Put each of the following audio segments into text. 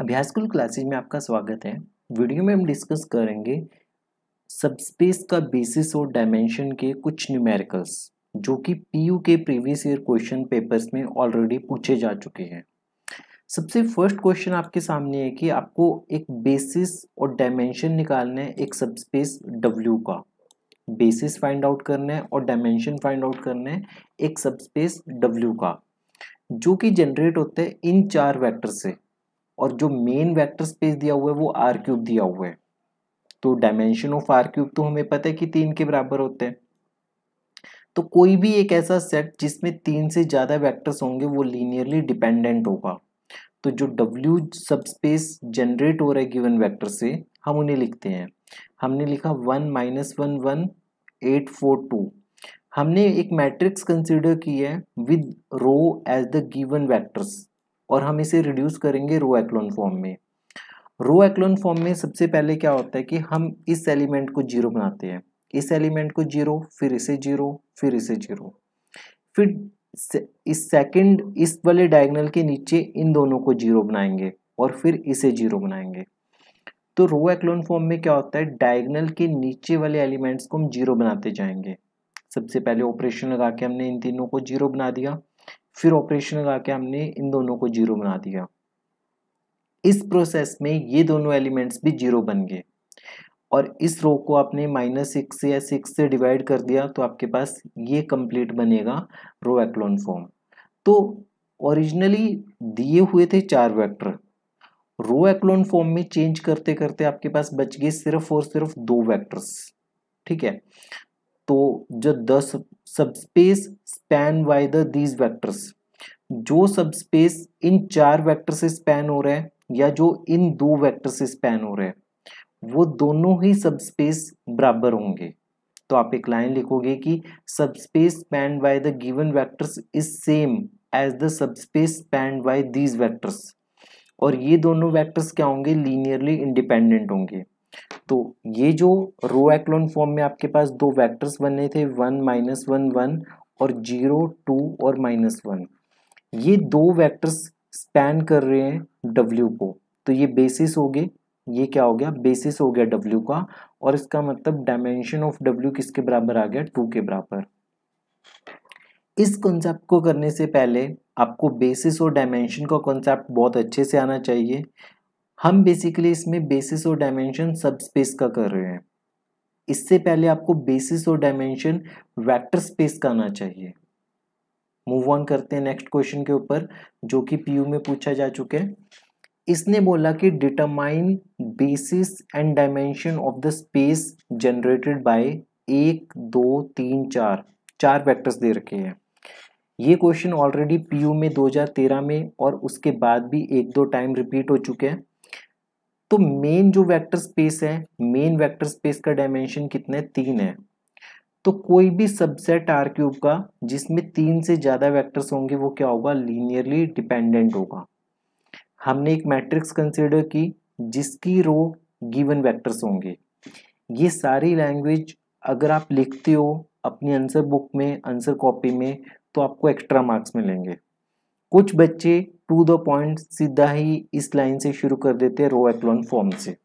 अभ्यास कुल क्लासेज में आपका स्वागत है। वीडियो में हम डिस्कस करेंगे सबस्पेस का बेसिस और डायमेंशन के कुछ न्यूमेरिकल्स जो कि पीयू के प्रीवियस ईयर क्वेश्चन पेपर्स में ऑलरेडी पूछे जा चुके हैं। सबसे फ़र्स्ट क्वेश्चन आपके सामने है कि आपको एक बेसिस और डायमेंशन निकालना है एक सबस्पेस डब्ल्यू का। बेसिस फाइंड आउट करना है और डायमेंशन फाइंड आउट करना है एक सबस्पेस डब्ल्यू का, जो कि जनरेट होता है इन चार वेक्टर से। और जो मेन वेक्टर स्पेस दिया हुआ है, वो आर क्यूब दिया हुआ है। तो डायमेंशन ऑफ़ आर क्यूब तो हमें पता है कि तीन के बराबर होते हैं। तो कोई भी एक ऐसा सेट जिसमें तीन से ज़्यादा वेक्टर्स होंगे, वो लीनियरली डिपेंडेंट होगा। तो जो डब्ल्यू सब स्पेस जनरेट हो रहा है गिवन वेक्टर से, हम उन्हें लिखते हैं। हमने लिखा one minus one one eight four two हमने एक मैट्रिक्स कंसिडर की है with row as the given vectors और हम इसे रिड्यूस करेंगे रो एक्लोन फॉर्म में। रो एक्लोन फॉर्म में सबसे पहले क्या होता है कि हम इस एलिमेंट को ज़ीरो बनाते हैं। इस एलिमेंट को ज़ीरो फिर इसे ज़ीरो फिर इसे ज़ीरो फिर इस सेकंड इस वाले डायगनल के नीचे इन दोनों को ज़ीरो बनाएँगे और फिर इसे ज़ीरो बनाएँगे। तो रो एक्लोन फॉर्म में क्या होता है? डायगनल के नीचे वाले एलिमेंट्स को हम ज़ीरो बनाते जाएँगे। सबसे पहले ऑपरेशन लगा के हमने इन तीनों को ज़ीरो बना दिया। फिर ऑपरेशन लगा के हमने इन दोनों को ज़ीरो बना दिया। इस प्रोसेस में ये दोनों एलिमेंट्स भी ज़ीरो बन गए। और इस रो को आपने माइनस सिक्स या सिक्स से डिवाइड कर दिया तो आपके पास ये कंप्लीट बनेगा रो एक्लोन फॉर्म तो ओरिजिनली दिए हुए थे चार वेक्टर रो एक्लोन फॉर्म में चेंज करते करते आपके पास बच गए सिर्फ़ और सिर्फ़ दो वेक्टर्स ठीक है? तो जो दस subspace span by the these vectors जो सबस्पेस इन चार वेक्टर से स्पैन हो रहे हैं, या जो इन दो वेक्टर से स्पैन हो रहे है, वो दोनों ही सबस्पेस बराबर होंगे। तो आप एक लाइन लिखोगे कि subspace span by the given vectors is same as the subspace span by these vectors और ये दोनों वेक्टर्स क्या होंगे? लीनियरली इंडिपेंडेंट होंगे। तो ये जो रो एक्लोन फॉर्म में आपके पास दो वेक्टर्स बने थे वन माइनस वन वन और ज़ीरो टू और माइनस वन ये दो वेक्टर्स स्पैन कर रहे हैं डब्ल्यू को। तो ये बेसिस हो गए। ये क्या हो गया? बेसिस हो गया डब्ल्यू का और इसका मतलब डायमेंशन ऑफ़ डब्ल्यू किसके बराबर आ गया? टू के बराबर। इस कॉन्सेप्ट को करने से पहले आपको बेसिस और डायमेंशन का कॉन्सेप्ट बहुत अच्छे से आना चाहिए। हम बेसिकली इसमें बेसिस और डायमेंशन सब स्पेस का कर रहे हैं। इससे पहले आपको बेसिस और डायमेंशन वेक्टर स्पेस का आना चाहिए। मूव ऑन करते हैं नेक्स्ट क्वेश्चन के ऊपर, जो कि पीयू में पूछा जा चुका है। इसने बोला कि determine basis and dimension of the space generated by एक, दो, तीन, चार चार वेक्टर्स दे रखे हैं। ये क्वेश्चन ऑलरेडी पीयू में 2013 में और उसके बाद भी एक, दो टाइम रिपीट हो चुके हैं। तो मेन जो वेक्टर स्पेस है मेन वेक्टर स्पेस का डायमेंशन कितने? तीन है। तो कोई भी सबसेट आर क्यूब का, जिसमें तीन से ज़्यादा वेक्टर्स होंगे, वो क्या होगा? लीनियरली डिपेंडेंट होगा। हमने एक मैट्रिक्स कंसिडर की, जिसकी रो गिवन वेक्टर्स होंगे। ये सारी लैंग्वेज अगर आप लिखते हो अपनी आंसर बुक में आंसर कॉपी में तो आपको एक्स्ट्रा मार्क्स मिलेंगे। कुछ बच्चे टू द पॉइंट सीधा ही इस लाइन से शुरू कर देते हैं रो एक्लोन फॉर्म से।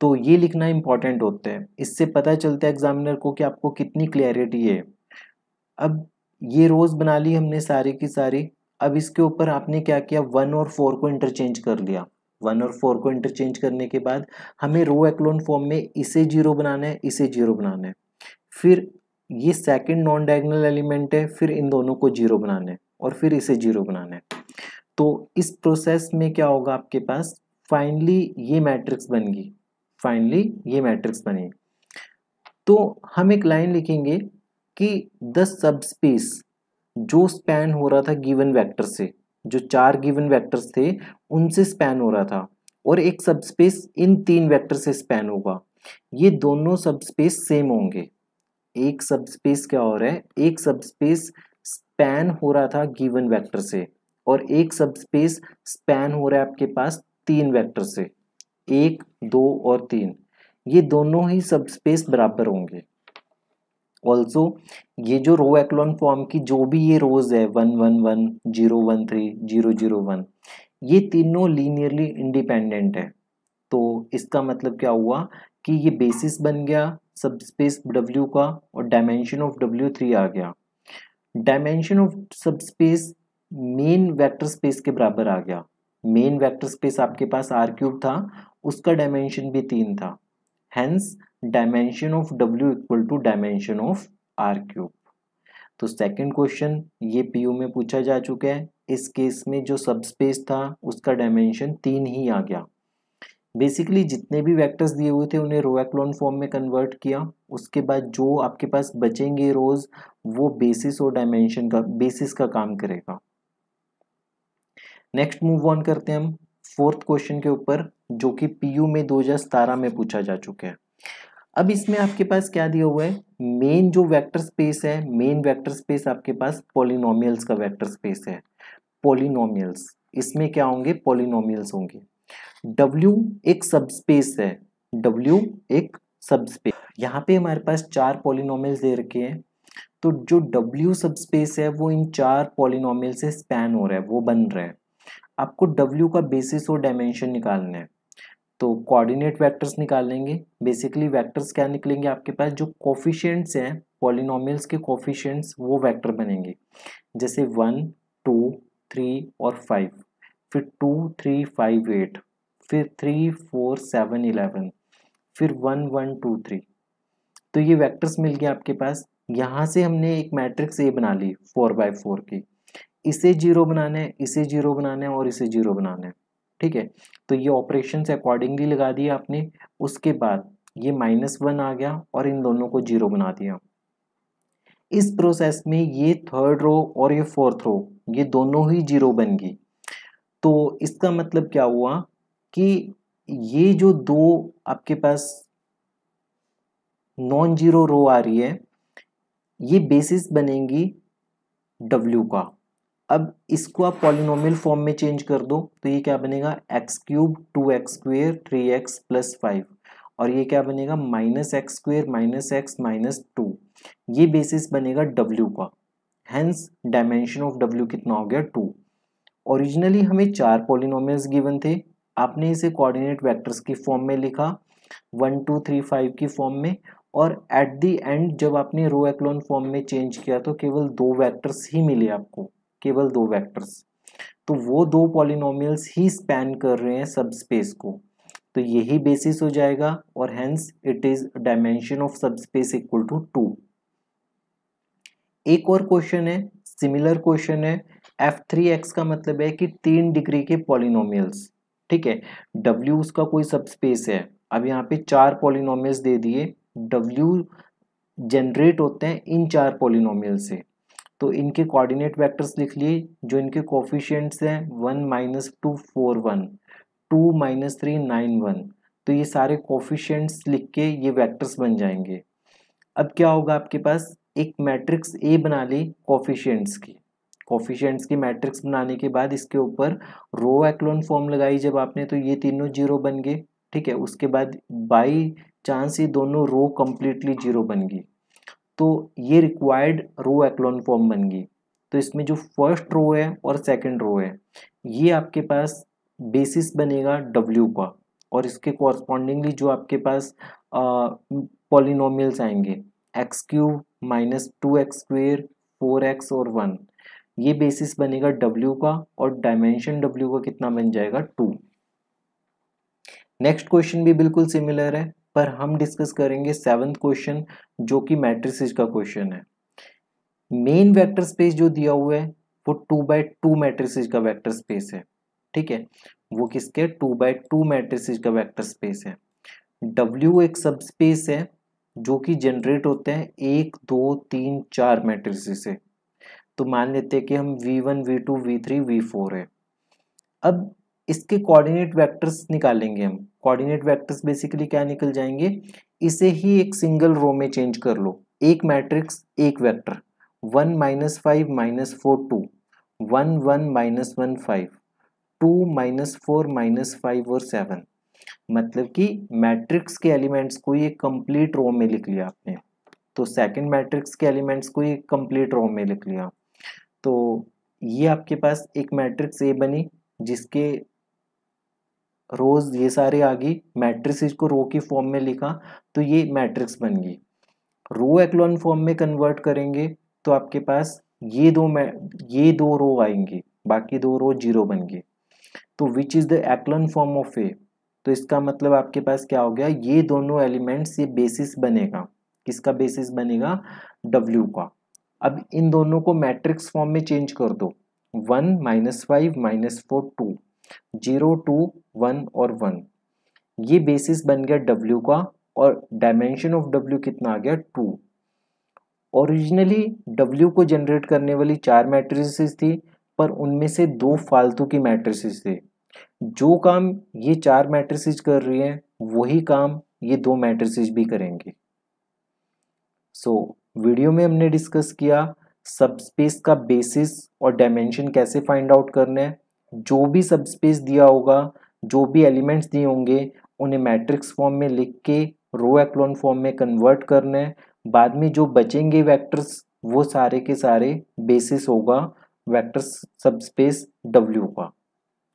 तो ये लिखना इंपॉर्टेंट होता है। इससे पता चलता है एग्जामिनर को कि आपको कितनी क्लैरिटी है। अब ये रोज बना ली हमने सारी की सारी। अब इसके ऊपर आपने क्या किया? वन और फोर को इंटरचेंज कर लिया। वन और फोर को इंटरचेंज करने के बाद हमें रो एक्लोन फॉर्म में इसे ज़ीरो बनाना है, इसे ज़ीरो बनाना है। फिर ये सेकंड नॉन डायगोनल एलिमेंट है, फिर इन दोनों को ज़ीरो बनाना है। और फिर इसे ज़ीरो बनाना है। तो इस प्रोसेस में क्या होगा आपके पास? फाइनली ये मैट्रिक्स बन गई फाइनली ये मैट्रिक्स बनी तो हम एक लाइन लिखेंगे कि द सब स्पेस जो स्पैन हो रहा था गिवन वेक्टर से, जो चार गिवन वेक्टर्स थे, उनसे स्पैन हो रहा था और एक सब स्पेस इन तीन वेक्टर से स्पैन होगा। ये दोनों सब स्पेस सेम होंगे। एक सब स्पेस क्या हो रहा है? एक सब स्पेस स्पैन हो रहा था गिवन वेक्टर से और एक सब स्पेस स्पैन हो रहा है आपके पास तीन वेक्टर से। एक, दो और तीन। ये दोनों ही सब स्पेस बराबर होंगे। ऑल्सो ये जो रो एक्लोन फॉर्म की जो भी ये रोज है one one one zero one three zero zero one ये तीनों लीनियरली इंडिपेंडेंट है। तो इसका मतलब क्या हुआ कि ये बेसिस बन गया सब स्पेस डब्ल्यू का और डायमेंशन ऑफ़ डब्ल्यू थ्री आ गया। Dimension of subspace main vector space के बराबर आ गया। मेन वेक्टर स्पेस आपके पास आर क्यूब था, उसका डायमेंशन भी तीन था। Hence dimension of W equal to dimension of R cube तो सेकंड क्वेश्चन ये पीयू में पूछा जा चुका है। इस केस में जो सब स्पेस था, उसका डायमेंशन तीन ही आ गया। बेसिकली जितने भी वेक्टर्स दिए हुए थे, उन्हें रो एक्लोन फॉर्म में कन्वर्ट किया। उसके बाद जो आपके पास बचेंगे रोज वो बेसिस और डायमेंशन का बेसिस का काम करेगा। नेक्स्ट मूव ऑन करते हैं हम फोर्थ क्वेश्चन के ऊपर, जो कि पीयू में दो में पूछा जा चुका है। अब इसमें आपके पास क्या दिया हुआ है? मेन जो वेक्टर स्पेस है मेन वेक्टर स्पेस आपके पास पोलिनोमियल्स का वेक्टर स्पेस है। पोलिनोमियल्स इसमें क्या होंगे? पोलिनोमियल्स होंगे। W एक सबस्पेस है। W एक सबस्पेस यहाँ पे हमारे पास चार पोलिनोमियल्स दे रखे हैं। तो जो W सबस्पेस है, वो इन चार पोलिनोमियल से स्पैन हो रहा है, वो बन रहा है। आपको W का बेसिस और डायमेंशन निकालना है। तो कोऑर्डिनेट वेक्टर्स निकाल लेंगे बेसिकली वेक्टर्स क्या निकलेंगे आपके पास? जो कोफिशियंट्स हैं पॉलिनोमियल्स के कोफिशियंट्स वो वेक्टर बनेंगे। जैसे वन टू थ्री और फाइव फिर टू थ्री फाइव एट फिर थ्री फोर सेवन इलेवन फिर वन वन टू थ्री तो ये वेक्टर्स मिल गए आपके पास। यहाँ से हमने एक मैट्रिक्स ए बना ली फोर बाय फोर की। इसे ज़ीरो बनाना है, इसे ज़ीरो बनाना है और इसे ज़ीरो बनाना है, ठीक है? तो ये ऑपरेशन अकॉर्डिंगली लगा दिया आपने। उसके बाद ये माइनस वन आ गया और इन दोनों को ज़ीरो बना दिया। इस प्रोसेस में ये थर्ड रो और ये फोर्थ रो ये दोनों ही ज़ीरो बन गई। तो इसका मतलब क्या हुआ कि ये जो दो आपके पास नॉन ज़ीरो रो आ रही है ये बेसिस बनेंगी डब्ल्यू का। अब इसको आप पॉलिनोमियल फॉर्म में चेंज कर दो तो ये क्या बनेगा? X cube two x square three x plus five और ये क्या बनेगा? Minus x square minus x minus two ये बेसिस बनेगा डब्ल्यू का। हैंस डायमेंशन ऑफ़ डब्ल्यू कितना हो गया? टू ओरिजिनली हमें चार पॉलिनोमियल्स गिवन थे। आपने इसे कोऑर्डिनेट वेक्टर्स की फॉर्म में लिखा। वन टू थ्री फाइव की फॉर्म में। और एट दी एंड जब आपने रो एक्लोन फॉर्म में चेंज किया तो केवल दो वेक्टर्स ही मिले आपको, केवल दो वेक्टर्स तो वो दो पॉलिनोमियल्स ही स्पैन कर रहे हैं सब स्पेस को। तो यही बेसिस हो जाएगा और hence it is dimension of subspace equal to two एक और क्वेश्चन है सिमिलर क्वेश्चन है। एफ़ थ्री एक्स का मतलब है कि तीन डिग्री के पॉलिनोमियल्स ठीक है डब्ल्यू उसका कोई सब स्पेस है। अब यहाँ पे चार पॉलिनोमियल्स दे दिए। डब्ल्यू जनरेट होते हैं इन चार पॉलिनोमियल से। तो इनके कोऑर्डिनेट वेक्टर्स लिख लिए, जो इनके कोफिशियंट्स हैं one minus two four one two minus three nine one तो ये सारे कोफिशियंट्स लिख के ये वेक्टर्स बन जाएँगे। अब क्या होगा आपके पास? एक मैट्रिक्स ए बना ली कोफिशियंट्स की। कोफिशियंट्स की मैट्रिक्स बनाने के बाद इसके ऊपर रो एक्लोन फॉर्म लगाई जब आपने तो ये तीनों ज़ीरो बन गए, ठीक है? उसके बाद बाई चांस ये दोनों रो कम्प्लीटली ज़ीरो बन गई। तो ये रिक्वायर्ड रो एक्लोन फॉर्म बन गई। तो इसमें जो फ़र्स्ट रो है और सेकंड रो है, ये आपके पास बेसिस बनेगा डब्ल्यू का और इसके कॉरस्पॉन्डिंगली जो आपके पास पॉलिनोमियल्स आएँगे x cube minus two x square four x और वन ये बेसिस बनेगा डब्ल्यू का और डायमेंशन डब्ल्यू का कितना बन जाएगा टू नेक्स्ट क्वेश्चन भी बिल्कुल सिमिलर है। पर हम डिस्कस करेंगे सेवंथ क्वेश्चन जो कि मैट्रिसेस का क्वेश्चन है। मेन वेक्टर स्पेस जो दिया हुआ है, वो टू बाय टू मैट्रिसेस का वेक्टर स्पेस है। ठीक है? वो किसके? टू बाय टू मैट्रिसेस का वेक्टर स्पेस है। डब्ल्यू एक सब स्पेस है, जो कि जनरेट होते हैं एक, दो, तीन, चार मैट्रिसेस से। तो मान लेते हैं कि हम v one v two v three v four है। अब इसके कोऑर्डिनेट वेक्टर्स निकालेंगे हम। कोऑर्डिनेट वेक्टर्स बेसिकली क्या निकल जाएँगे? इसे ही एक सिंगल रो में चेंज कर लो। एक मैट्रिक्स एक vector one minus five minus four two one one minus one five two minus four minus five और सेवन मतलब कि मैट्रिक्स के एलिमेंट्स को ये कंप्लीट रो में लिख लिया आपने। तो सेकंड मैट्रिक्स के एलिमेंट्स को ये कंप्लीट रो में लिख लिया। तो ये आपके पास एक मैट्रिक्स ए बनी, जिसके रोज ये सारे आ गई मैट्रिक्स को रो की फॉर्म में लिखा तो ये मैट्रिक्स बन गई। रो एक्लोन फॉर्म में कन्वर्ट करेंगे तो आपके पास ये दो ये दो रो आएँगे, बाकी दो रो ज़ीरो बन गए। तो which is the echelon form of A तो इसका मतलब आपके पास क्या हो गया? ये दोनों एलिमेंट्स ये बेसिस बनेगा। किसका बेसिस बनेगा? डब्ल्यू का। अब इन दोनों को मैट्रिक्स फॉर्म में चेंज कर दो। One minus five minus four two zero two one और वन। ये बेसिस बन गया डब्ल्यू का और डायमेंशन ऑफ़ डब्ल्यू कितना आ गया? टू। ओरिजिनली डब्ल्यू को जनरेट करने वाली चार मैट्रिसेस थी पर उनमें से दो फालतू की मैट्रिसेस थे। जो काम ये चार मैट्रिसेस कर रही हैं वही काम ये दो मैट्रिसेस भी करेंगे। सो so, वीडियो में हमने डिस्कस किया सबस्पेस का बेसिस और डायमेंशन कैसे फाइंड आउट करना है। जो भी सबस्पेस दिया होगा, जो भी एलिमेंट्स दिए होंगे, उन्हें मैट्रिक्स फॉर्म में लिख के रो एक्लोन फॉर्म में कन्वर्ट करना है। बाद में जो बचेंगे वेक्टर्स वो सारे के सारे बेसिस होगा वेक्टर सबस्पेस डब्ल्यू का।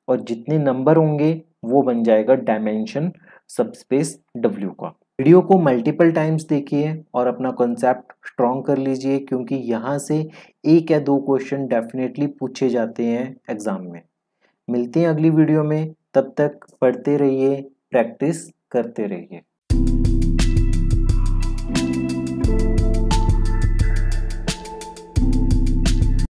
और जितने नंबर होंगे, वो बन जाएगा डायमेंशन सबस्पेस डब्ल्यू का। वीडियो को मल्टीपल टाइम्स देखिए और अपना कॉन्सेप्ट स्ट्रॉन्ग कर लीजिए, क्योंकि यहाँ से एक या दो क्वेश्चन डेफिनेटली पूछे जाते हैं एग्ज़ाम में। मिलते हैं अगली वीडियो में। तब तक पढ़ते रहिए प्रैक्टिस करते रहिए।